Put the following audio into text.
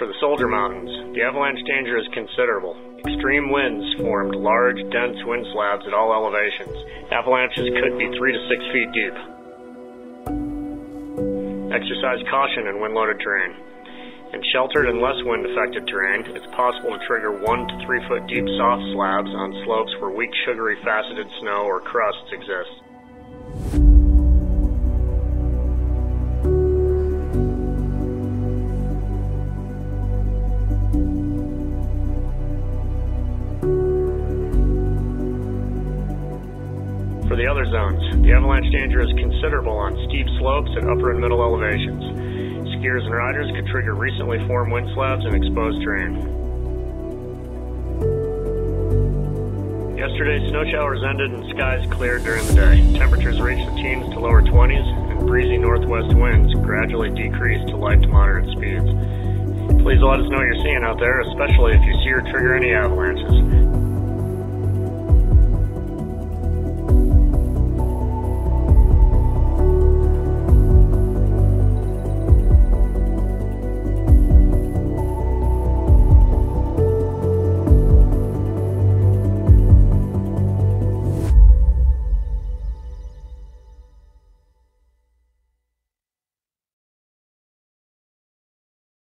Boulder Mountains. The avalanche danger is considerable. Extreme winds formed large, dense wind slabs at all elevations. Avalanches could be 3 to 6 feet deep. Exercise caution in wind-loaded terrain. In sheltered and less wind-affected terrain, it's possible to trigger 1 to 3 foot deep soft slabs on slopes where weak sugary faceted snow or crusts exist. For the other zones, the avalanche danger is considerable on steep slopes at upper and middle elevations. Skiers and riders could trigger recently formed wind slabs and exposed terrain. Yesterday, snow showers ended and skies cleared during the day. Temperatures reached the teens to lower 20s, and breezy northwest winds gradually decreased to light to moderate speeds. Please let us know what you're seeing out there, especially if you see or trigger any avalanches.